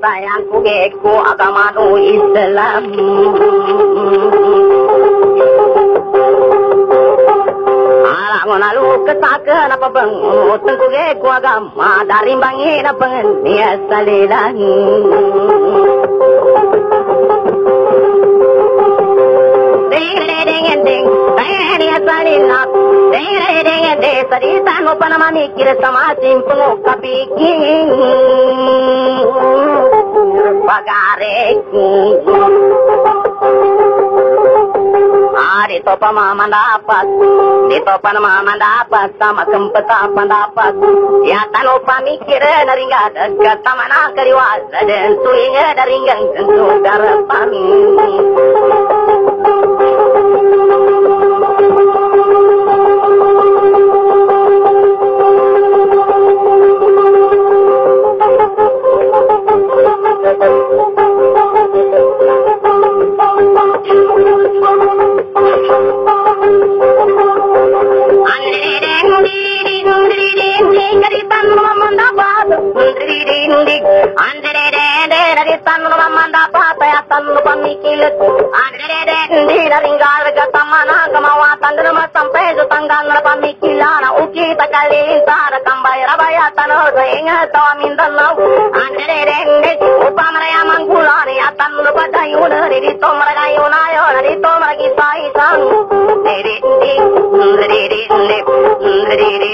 sayangku geku agama nu Islam Alangon alu kesakan apa bang Tengku geku agama dari bangin apa ding salilan Sarita Dengar deh deh cerita no panamani kira sama simpul kopi kini bagareki hari topan mama dapat di topa mama dapat sama kempet apa dapat ya tanu pamikir dari nggak ada kata mana kariwas dan suinya dari nggak tentu darah pamikir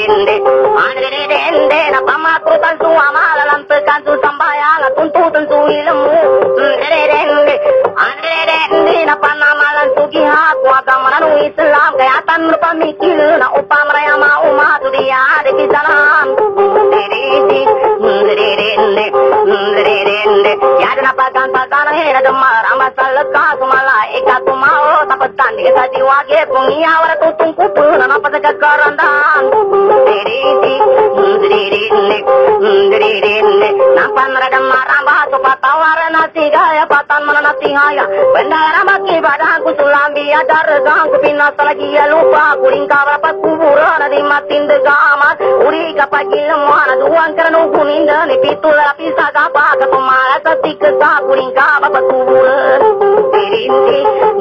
dende Madre dende na pama ku tansu amala lampe kansu sambayala kuntu tansu ilamu Madre dende Madre dende na panna malan sugi ha ku agamanu islam gaya tanu pamikil na upamraya ma uma tudiya deki salam Dende Madre dende Madre dende Yadna pagan pagan he na jamar amasal kasu malai ekatu mao tapatan esa jiwa ge pungiya waratu tungku pun na pasaka Pendalaman ibadahku sulami adar gangku pinna salagi lupa kuring kawapas kuburan di matin de gamat uri kapagil mana duan karanu kuninda ni pitul lapis agapa kapamara satik sa kuring kawapas kuburan Dirindi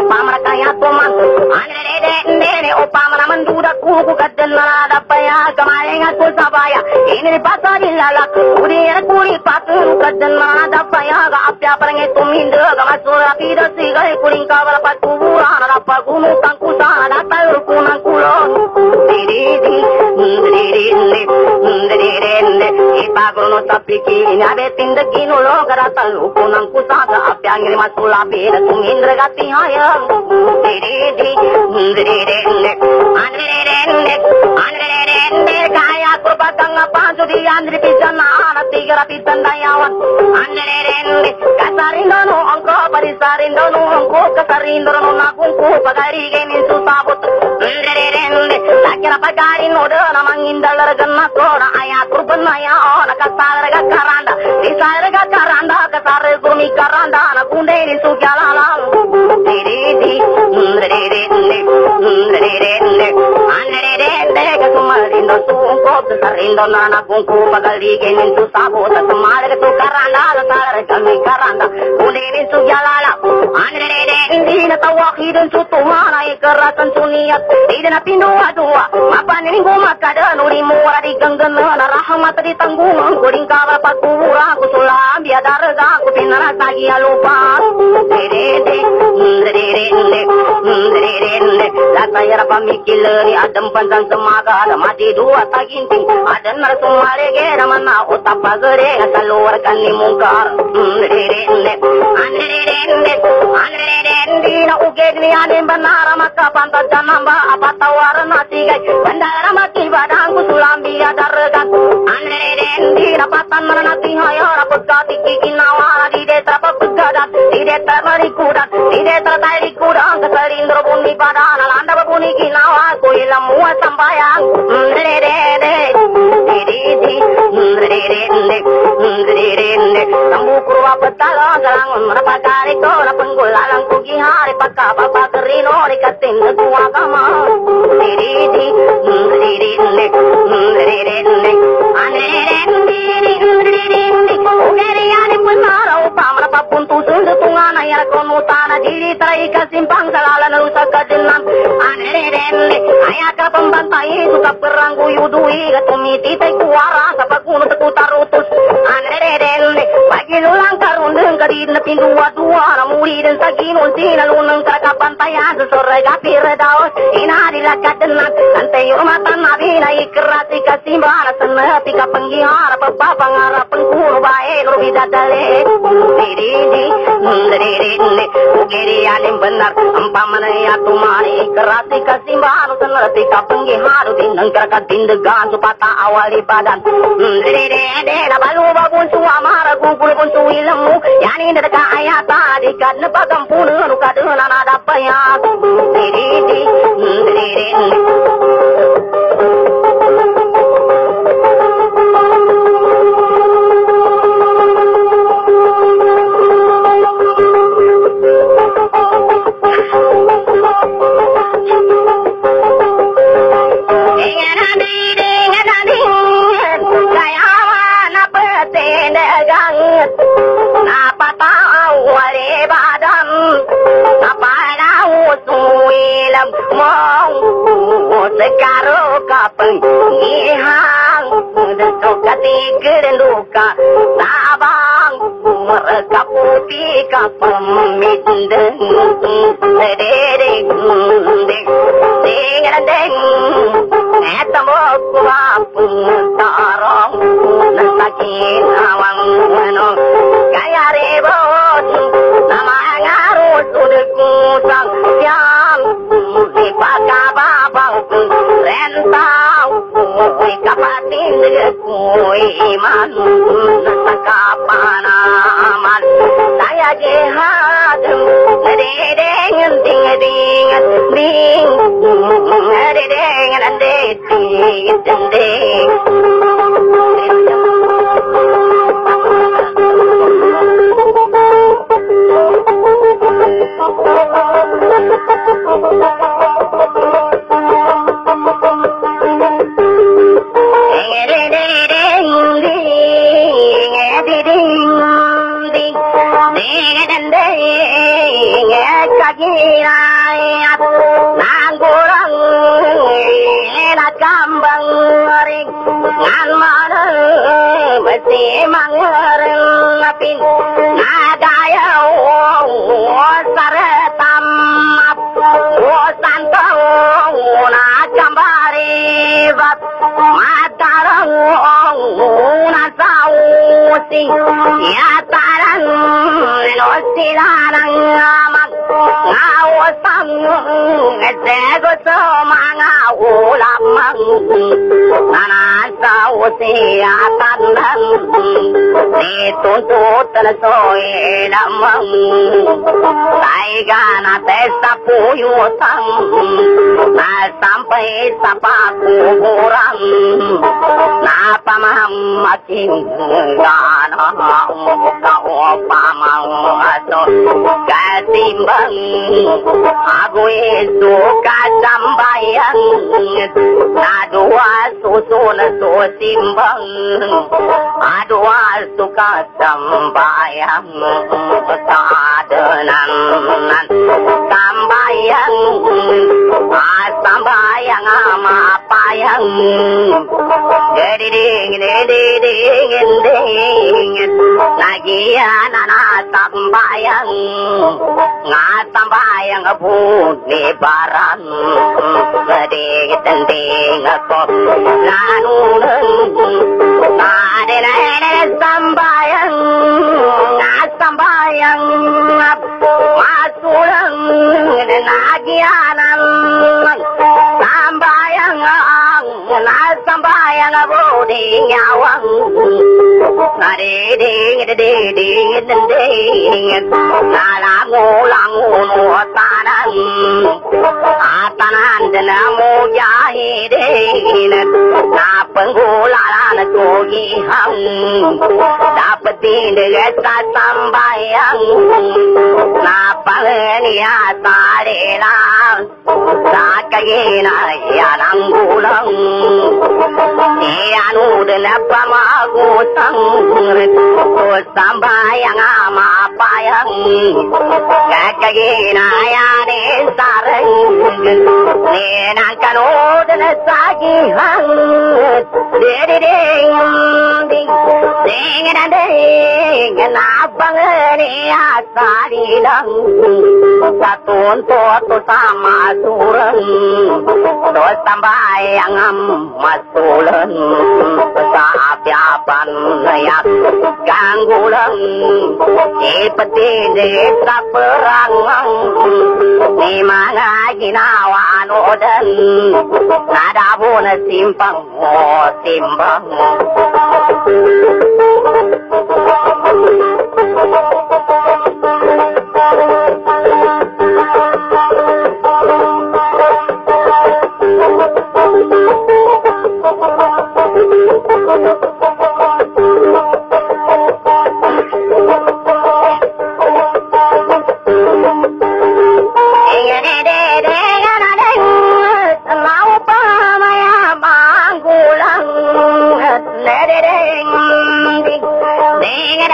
upamaraka yatoman anrede nene upamanaman duda kuku katanadapaya kamayenga kusabaya ini pasalilala udira kuri patu katanadapaya ga apya parange tumindra gamasura pida sigai kurin kavala patu anadappa gunu tankusa anadatal kunan kulo diridi diridi diridi ipa gunu tapiki nabe tindaki nulo garatal kunan kusa ජාගිරිමත් පුලා බේර කුමින්ද්‍ර ගති අය දෙරේදී මුන්දරේරෙන්නේ අන්දරේරෙන්නේ අන්දරේරෙන්නේ කාය කෘපතංග පාසුදී යන්ද්‍ර පිටන ආනතිගර පිටන් දයාවන්. අන්දරේරෙන්නේ කතරිනෝ ಬರಿಸಾರಿಂದನು ಕೋಕ ಸರಿಂದನು ನಾಕು ಪಗಾರಿಗೆ ನಿಂತು ಸಾಬುತ್ತು ಸಾಕಿನ ಪಗಾರಿ ನೋಡು ನಮಂಗಿಂದಳರ ಗನ್ನ ತೋಡ ಅಯ ಕುರುಬನ್ನಯ ಅವನ ಕಸಾರಗ ಕರಾಂಡ ನಿಸಾರಗ ಕರಾಂಡ ಕಸಾರ ಗುಮಿ ಕರಾಂಡ ನ ಕುಂಡೆ ನಿಸು ಕ್ಯಾಲಾಲ ಸುಮ್ಮ rindan sumpot karindan nana kunku pagali kenin tu sabot samalag tu karanda talar kami karanda. Kulinin tu yalala anrere de indina tawahidin tu tumana ikaratan suniyat idina pindu adua mapanin guma kada nuri mura di ganggan nana rahmat di tanggungan kuring kawa pakura kusulam biadar ga kupinara tagi alupa. Dere de indre de indre de indre de la tayara pamikil ni adam pandan semaga mati duwata ginti adan marasum malege ramana utapagare salwar kanni munkar ndire ne andire ne andire ne na ugegni anen banara maka panta janamba apata warna tiga bandara mati badang kusulambi adargan andire ne di rapatan marana tihaya rapot tirindi Nambu kurwa petalo galangun Rapakari ko rapengul alang kugi hari Paka papa kerino rikatin Kuwa kama Tirindi Tirindi Tirindi Kasimpang salalan rusak kajenam anere dende ayaka pembantai suka perang guyudui gatumiti tai kuara sapa kuno tekutar utus. مريد نبين دوا دوا أنا مريد سكين وزين لون ಪಂಪಯಾಸು ಸೊರ್ರಗ ಪಿರದಾವ ಇನಾರಿಲ ಕಟ್ಟನ ಸಂತೆಯು ಮತನ ಅಭಿನ ಇಕ್ರಾತಿ ಕಸಿಂಬಾರ ತನ್ನ ಪಿಕ ಪಂಗಿ ಆರ ಪಪ್ಪ ಪಂಗಾರ ಪಂಕೂರು ಬಾಯೆ ನುಬಿದದಲೆ ನಿರೀನಿ ನಿರೀನಿ ಗೆರಿಯ ನಿಂಬನ್ನರ್ ಅಂಪಮನೆಯ ತುಮಾನಿ ಇಕ್ರಾತಿ ಕಸಿಂಬಾರ ತನ್ನ ಪಿಕ ಪಂಗಿ ಹಾರು ದಿನಂಕರ ಕದ್ದಿಂದು ಗಾಂಜು ಪಾತ ಅವಳಿ ಪದನ್ ನಿರೀನೇ ದೇನ ಬಲು ಬಗುಂಚು ಅಮಾರ ಗುಂಕುಳು ಗುಂಚು ಇಲಮ್ಮು ಯಾನಿ ನಡಕ ಅಯ್ಯ ತಾದಿ ಕಣ್ಣು ಪದಂ ಪೂನು ಕದು ನನಾದ awali đi đi đi đi đi Gugul pun suilemu Yani dedeka ayata Dikat nepagam pun Nukaduna nada payat Diridi Diridi Napa hang Suka tiger luka Sabang Mereka putih kapal Memindeng Dedeng Dengeran deng Eta moku apu Tarong Nasakin awang Kaya ribut Nama ngarut Udah kusang Yang Di baka babang Rentang पाणे ding ding ding Oh, oh. Sausi ya taran no silarang amak ngawasang ego so mga ulamang nanasausi atandan dituntut na soy lamang taiga na testa puyutang na sampai sa pakuburang na pamamating gana kao pamamato 那我把我爸妈都赶进门，阿贵说赶上白羊，那 ಕುಸೋಲ ಸೋಸಿಂಬಂ ಆಡುವಾಸ್ತು ಕಾಂಬಾಯಂ ಸಾಧನಂ ಸಾಂಬಾಯಂ ಆ ಸಾಂಬಾಯಂ ಆಮಾಪಾಯಂ ನಗಿಯನನಾ ಸಾಂಬಾಯಂ ಆ ಸಾಂಬಾಯಂ ಭೂನಿ ಬಾರಂ ದೇಗ ತಂದೇಗ ಕೋ sambayang ngasambayang masulang nagianan sambayang na sambayang aboding awang ngare ding ding ding ding ngala ngulang unu tanan atanan dana mo jahidin na penggulalan kogi ham dapetin desa sambayang na palenia tarela sakagina yanang gulang Anu delapa magu sangur Sambayang ama payang Kakagina yane sarang Nenang kanud nasagi hang Dede ding ding Ding na ding Nabang ni asali lang ตูนตัวตัวสามาสูรนโดยตามใบยังงำมาสูรนสาบยาปันยักกางกุลนเอปตีเดชกระรังงนี่มางายนาวานโอดันนาดาบุนสิมปังโอสิมปัง Thank you.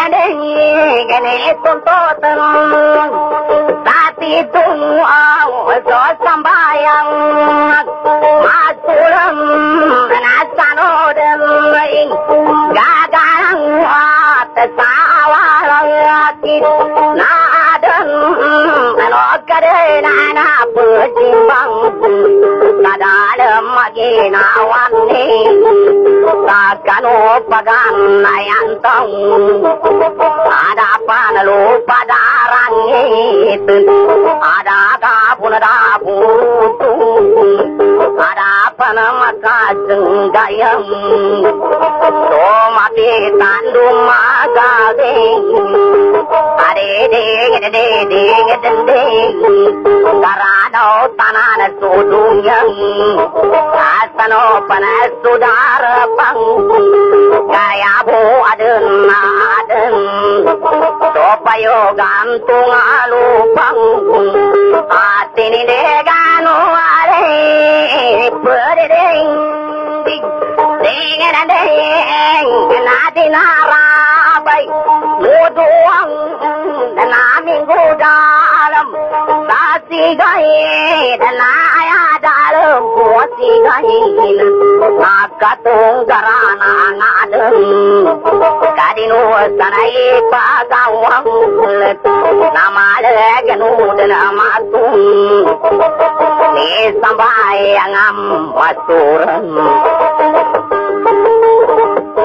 Mo simbang tung ao gió sambayang masulam nasano dem gagang at sawalang akit nadan ano kare na na pujimbang nadalam maginawan ni takano pagan nayantang ada panalupa darangit ada kapunada putu ada panamakasen gayam so mati tandum magade ade करानो तनान सोडूंग आसनो पण सुधार पंग गया भो अडन आडन सोपयोगाम तुंगालो पंग आतिनी देगानो आरे परे karano tanana suduyang asano panasudar pang kaya bu adun adun sopayo gantung alupang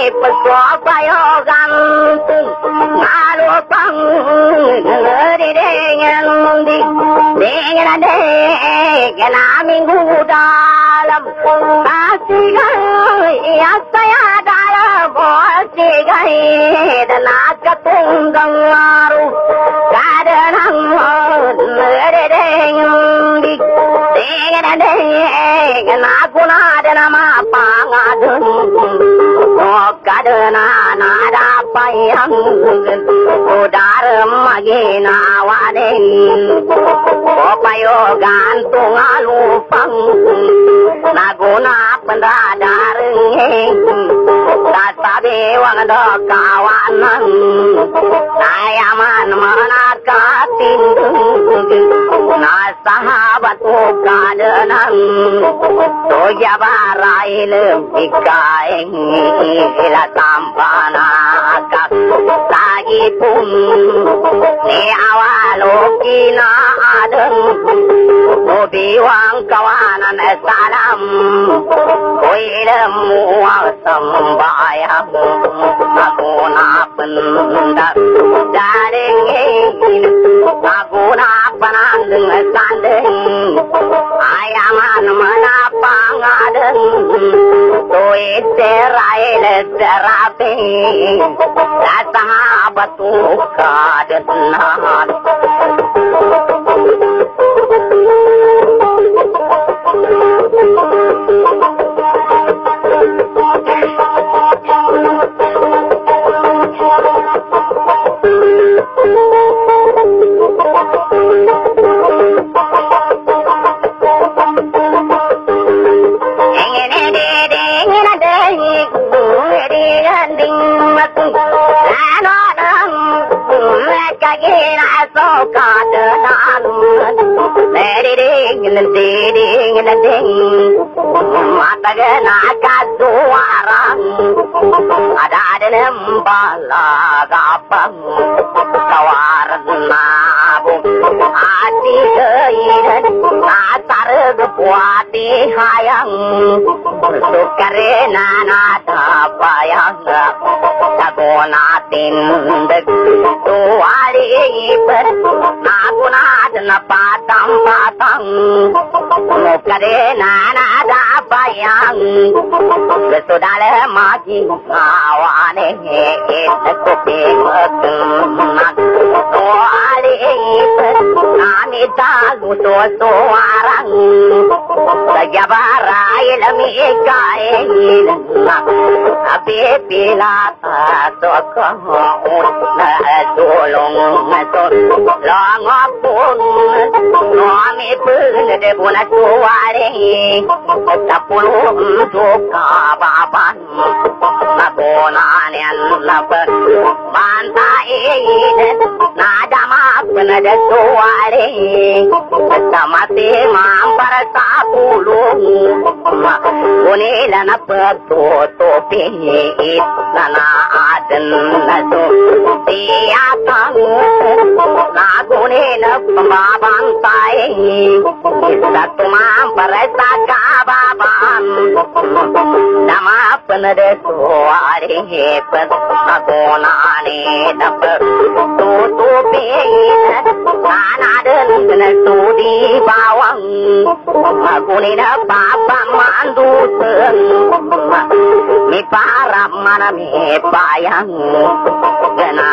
atini de gano ale perdeng ding ding ding nadi narabai muduang naminggu dalam sasi gai dan ayah dalam kuasi gai nakatung garana ngadeng kadinu sanai pagawang nama leganu dan amatung ni sampai yang am masuran minggu dalam Asigai saya dalam Asigai dan agak tunggang maru Kadang Ngedeng Dengan dengan aku nada nama pangadun Oh kadang nada apa bayang நாடாப்பயம் உடார் மகினாவாதேன் Popayogan tungalupang Nagunap ang dadaring Tatabi wang do kawanan Ay காலனம் தோயவாராயிலும் இக்காயில தாம்பானாக தாகிப்பும் நீ அவலோக்கினாதும் கோபிவாங்கவானன சலம் கோயிலும் மூவாசம் பாயம் அகுணாப்பன் தாரங்கே அகுணாப்பனாந்துங்க சாந்தே salam Koilem muang sembayang Aku na pendak பாலாகாப்பம் தவாரதுனாவும் ஆட்டிகையிடன் தருது போட்டி ஹாயம் சுக்கரே நானா தாப்பாயங்க నాతిన్ ముందకు వాడే నాకు నాదిన పాతం పాతం మొక్కదే నానాదా భయం సుడాల మాగి కావాలే కుపే వాడే awane Itakupin magkaman Tuwari ipan Namita gusto suwarang Sagyabara ilami kain Abi pilata Sokohon na tulong to Langapun Nami pun de puna suwari Tapulong sukababan Nakunan yan lapat menedoare Sama tema ambarata pulung Unila na pagtutupin Sana naadan na to Tiyatang na kunila pamabantay Isa tumampar sa kababan Namapan de suwari ba nani na pagtutupi Nanadan na studi bawang Magunin na papa mu yana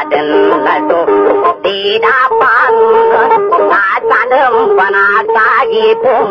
adin lato da pan na tanam pana sagi pum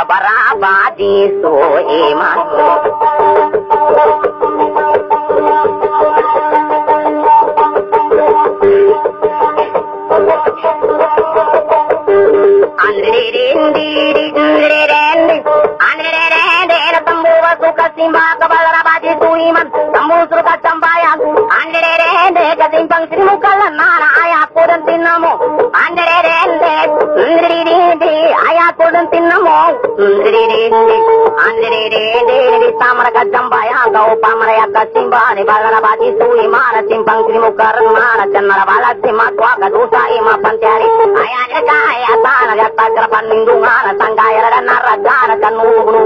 خبرآبادی سو ایمان తిన్నాము అందరే కూడా తిన్నాము. తామర గజ్జంబాయాంగవు పామర యొక్క సింబాని బగల బాజి సూరి మార సింపంకి ముకర్ మార చన్నర బాల సింహ త్వాక దూసాయి మా పంచారి. అయాన కాయ తాన గట్ట గ్రపన్నిందు మాన సంగాయర నర్ర గాన కన్ను గును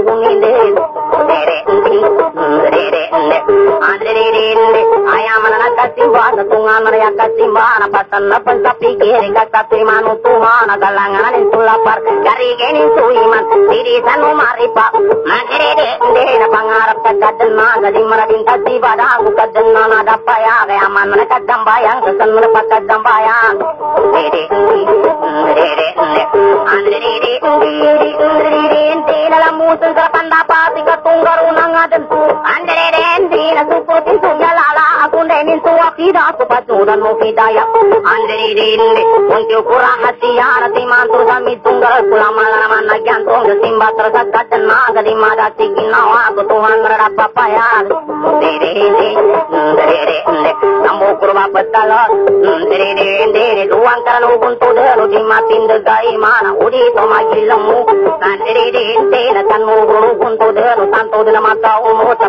Catimana, pasando por Zapiquiri, Cacatimano, tu mano, Calangana, en tu lapar, Cariguen, en tu imán, Sirisa, no maripa, Magrede, Dena, Pangara, Pacatana, Dimara, Dinta, Divada, Ucatana, Dapaya, Aman, Catambayan, Catambayan, Catambayan, Dede, Dede, Andrede, Dede, Musul Panda Pasika Tungaru Nangadan Andre Dendina Supotin Sujalala tua tidak aku patuh dan mau fidaya Andri dinde Untuk kurang hati yara si mantur Sami tunggal pula malam anak gantung Simba di mada Sikin aku Tuhan merada papaya bătala Dere de dere duan caranu buntu de di matind de mana udi to ma gilamu san dere de dere tan mu guru buntu de lu to de ma ka mo ta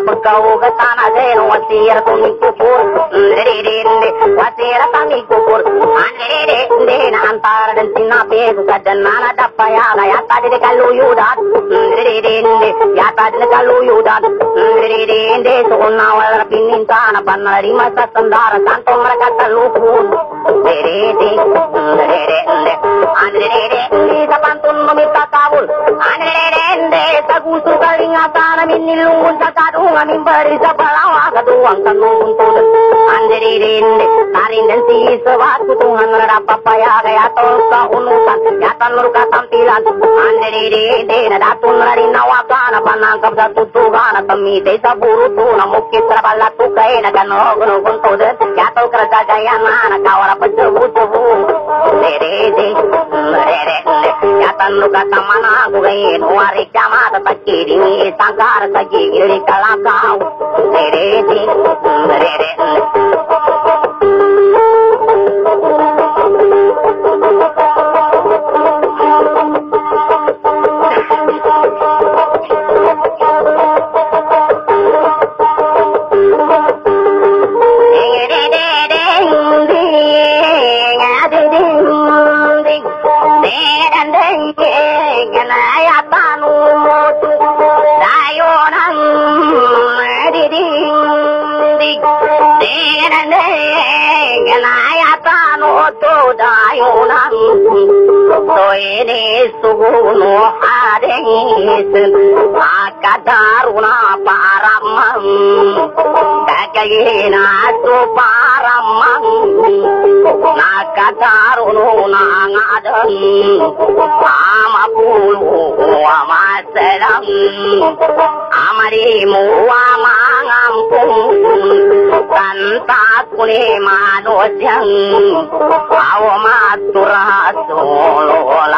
ko mi ku pur dere de de wasir ta mi ku pur an dere de de na an tar de tinna pe ku ka na na da ya la ya ta de ka yu da dere de de ya ta de ka yu da dere de de so na ta na na ri ma sa to papaya gaya to sa unu asta în ruca ta tilan Anderire dena da tu nari na wa kana panan kabda tu tu gana tammi de buru tu na mukki traballa tu kaina gan ogunu guntu de ya to na na kawara pachu butu bu re re de re re ya tan ruka ta mana ku kama ta takiri ni sangar ta ji ri kala ka re kto daju nam To je nesugunu hadesin Maka daruna paramam Kakayina tu paramam Naka darunu nangadam Ama pulu ama selam Amari mu ama 三大姑的马多江，把我妈堵拉走罗拉。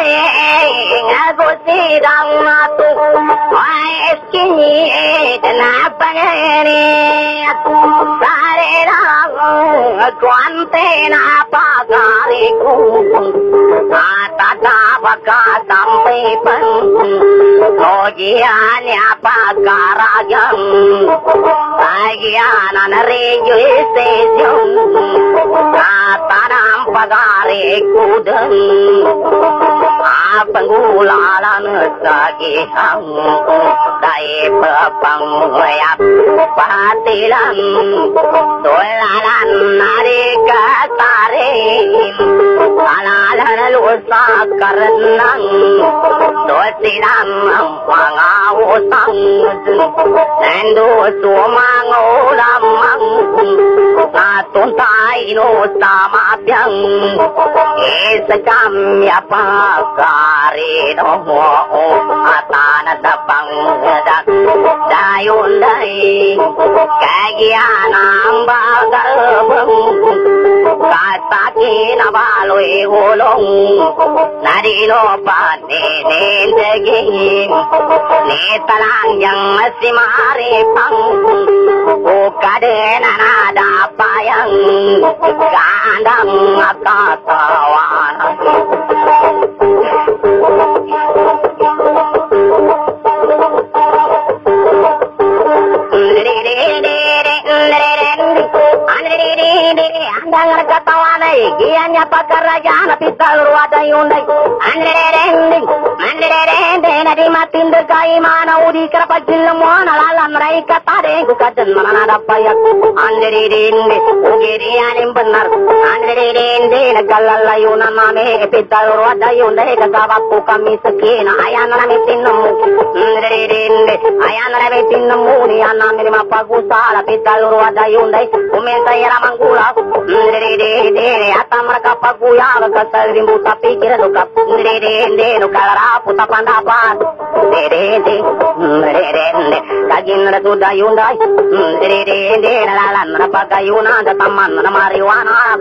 Ingago sidaw na to ta eskini ba Sare na ako Kwante na pagari ko Matatapagkatampipan Kojian niya pagkarayan Ayan na nariyo isesyon Katanang pagari ko din ang bagalbang kasaki na baloy hulong narino pa ninindaging ni măng yang si maripang ukade na nadapayang gandang akatawanan Andang katawanay, giyannya pakarajaan pital ruwada yunday. Andrerending, andrerending, nadi matin dekai mana ta kerapajil ನೀಡಿ ಅಂಗಂಗನ ಕತ್ತವಾನೈ ಗಿಯನ್ಯ ಪಕ್ಕರ ಜಾನ ತಿದ್ದರು ಅದಯುಂದೈ ಅಂಗಡೇರೇಂದಿ ಮಂಗಡೇರೇಂದೆ ನದಿ ಮತ್ತಿಂದ ಕಾಯಿ ಮಾನವು ದೀಕರ ಪಕ್ಕಿಲ್ಲ ಮೋನಳಾಲ ಅಮ್ರೈ ಕತ್ತಾರೆ ಕುಕದ್ದನ್ ಮನನಡಪ್ಪಯ್ಯ ಅಂಗಡೇರೇಂದಿ ಉಗಿರಿ ಅನಿಂಬನ್ನರ್ ಅಂಗಡೇರೇಂದೆ ನಗಲ್ಲಲ್ಲ ಇವನ ಮಾಮೇ ತಿದ್ದರು ಅದಯುಂದೈ ಕಗಾವಪ್ಪು ಕಮ್ಮಿಸಕೇನ ಅಯಾನನ ಮೆತ್ತಿನ್ನಮ್ಮು ಅಂಗಡೇರೇಂದೆ ಅಯಾನನ ಮೆತ್ತಿನ್ನಮ್ಮು ನೀ ಅನ್ನ ಮಿರಿಮಪ್ಪ ಗೂಸಾಲ ತಿದ್ದರು ಅದಯುಂದೈ ಉಮೇಂದಯ್ಯರ ಮಂಗೂಳ buraco. Até marca pra goiaba, canta grimbo, tá pequeno, cap. No carapu, tá pandapado. Kajinra suda yundai. Lalandra pagayunanda, tamandra marihuana.